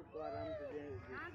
¡Ah!